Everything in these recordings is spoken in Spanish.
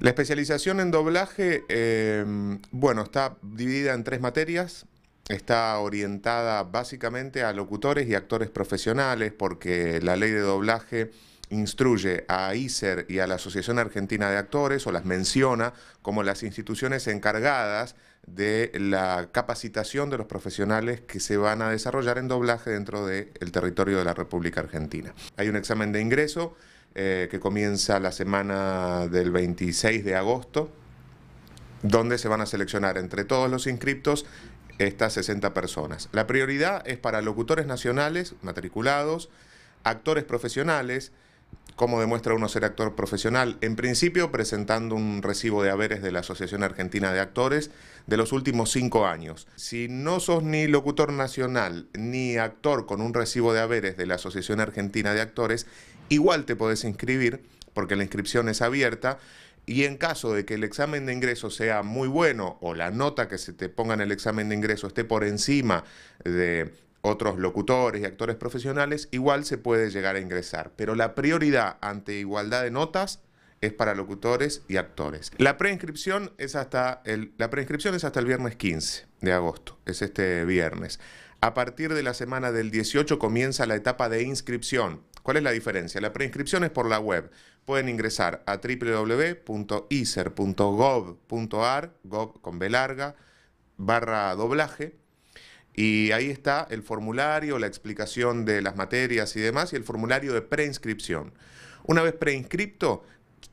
La especialización en doblaje, em, bueno, está dividida en tres materias. Está orientada básicamente a locutores y actores profesionales porque la ley de doblaje instruye a ISER y a la Asociación Argentina de Actores o las menciona como las instituciones encargadas de la capacitación de los profesionales que se van a desarrollar en doblaje dentro del territorio de la República Argentina. Hay un examen de ingreso eh, que comienza la semana del 26 de agosto, donde se van a seleccionar entre todos los inscriptos estas 60 personas. La prioridad es para locutores nacionales matriculados, actores profesionales, ¿Cómo demuestra uno ser actor profesional? En principio, presentando un recibo de haberes de la Asociación Argentina de Actores de los últimos cinco años. Si no sos ni locutor nacional ni actor con un recibo de haberes de la Asociación Argentina de Actores, igual te podés inscribir porque la inscripción es abierta. Y en caso de que el examen de ingreso sea muy bueno o la nota que se te ponga en el examen de ingreso esté por encima de otros locutores y actores profesionales, igual se puede llegar a ingresar. Pero la prioridad ante igualdad de notas es para locutores y actores. La preinscripción es hasta el, la preinscripción es hasta el viernes 15 de agosto, es este viernes. A partir de la semana del 18 comienza la etapa de inscripción. ¿Cuál es la diferencia? La preinscripción es por la web. Pueden ingresar a www.iser.gov.ar, gov con B larga, barra doblaje y ahí está el formulario, la explicación de las materias y demás, y el formulario de preinscripción. Una vez preinscripto,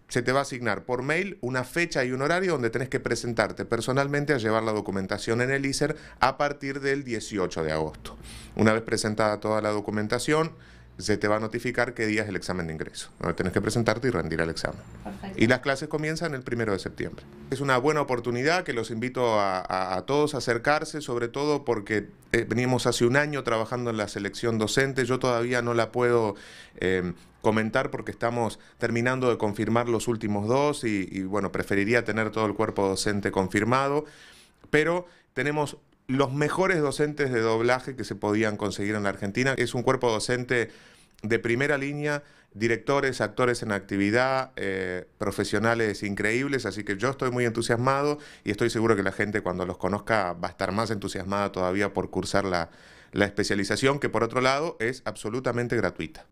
se te va a asignar por mail una fecha y un horario donde tenés que presentarte personalmente a llevar la documentación en el ISER a partir del 18 de agosto. Una vez presentada toda la documentación, se te va a notificar qué día es el examen de ingreso. Donde tenés que presentarte y rendir el examen. Y las clases comienzan el primero de septiembre. Es una buena oportunidad que los invito a, todos a acercarse, sobre todo porque eh, venimos hace un año trabajando en la selección docente. Yo todavía no la puedo eh, comentar porque estamos terminando de confirmar los últimos dos y, y bueno, preferiría tener todo el cuerpo docente confirmado. Pero tenemos los mejores docentes de doblaje que se podían conseguir en la Argentina. Es un cuerpo docente de primera línea, directores, actores en actividad, eh, profesionales increíbles, así que yo estoy muy entusiasmado y estoy seguro que la gente cuando los conozca va a estar más entusiasmada todavía por cursar la, la especialización, que por otro lado es absolutamente gratuita.